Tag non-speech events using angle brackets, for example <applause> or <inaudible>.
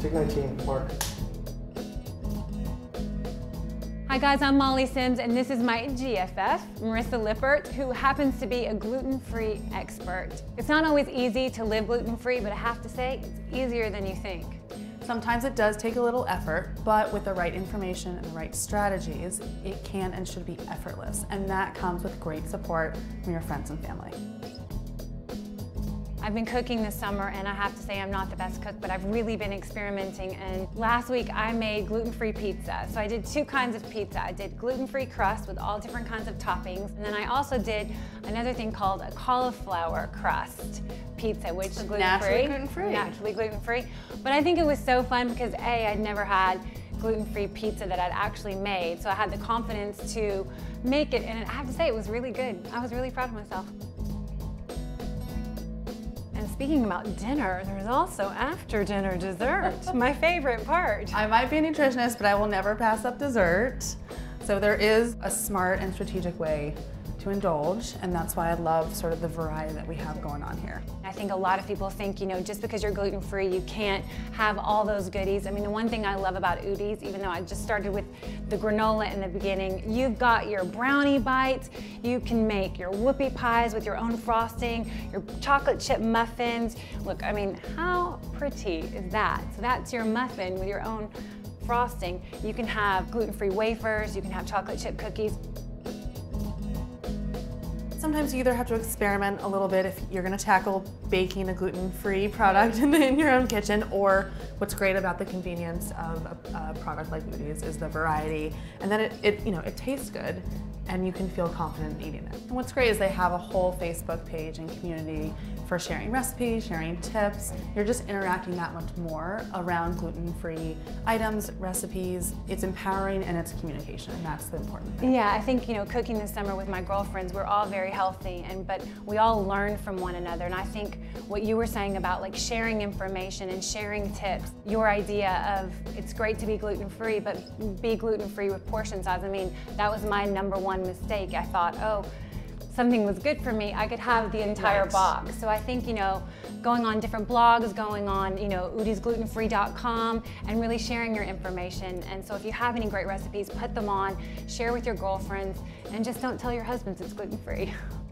Take 19, Mark. Hi guys, I'm Molly Sims and this is my GFF, Marissa Lippert, who happens to be a gluten-free expert. It's not always easy to live gluten-free, but I have to say, it's easier than you think. Sometimes it does take a little effort, but with the right information and the right strategies, it can and should be effortless. And that comes with great support from your friends and family. I've been cooking this summer and I have to say I'm not the best cook, but I've really been experimenting and last week I made gluten-free pizza. So I did two kinds of pizza. I did gluten-free crust with all different kinds of toppings and then I also did another thing called a cauliflower crust pizza, which is gluten-free. Naturally gluten-free. Naturally gluten-free. But I think it was so fun because A, I'd never had gluten-free pizza that I'd actually made. So I had the confidence to make it and I have to say it was really good. I was really proud of myself. Speaking about dinner, there's also after dinner dessert, <laughs> my favorite part. I might be a nutritionist, but I will never pass up dessert. So there is a smart and strategic way to indulge, and that's why I love sort of the variety that we have going on here. I think a lot of people think, you know, just because you're gluten-free, you can't have all those goodies. I mean, the one thing I love about Udi's, even though I just started with the granola in the beginning, you've got your brownie bites, you can make your whoopie pies with your own frosting, your chocolate chip muffins. Look, I mean, how pretty is that? So that's your muffin with your own frosting. You can have gluten-free wafers, you can have chocolate chip cookies. Sometimes you either have to experiment a little bit if you're gonna tackle baking a gluten-free product <laughs> in, in, your own kitchen, or what's great about the convenience of a, a product like Udi's is the variety, and then it, it, you know, it tastes good, and you can feel confident eating it. And what's great is they have a whole Facebook page and community for sharing recipes, sharing tips. You're just interacting that much more around gluten-free items, recipes. It's empowering and it's communication, and that's the important thing. Yeah, I think, you know, cooking this summer with my girlfriends, we're all very healthy, and but we all learn from one another, and I think what you were saying about like sharing information and sharing tips, your idea of it's great to be gluten-free, but be gluten-free with portion size. I mean, that was my number one mistake. I thought, oh, something was good for me, I could have the entire right. box. So I think, you know, going on different blogs, going on, you know, udisglutenfree.com and really sharing your information. And so if you have any great recipes, put them on, share with your girlfriends, and just don't tell your husbands it's gluten-free. <laughs>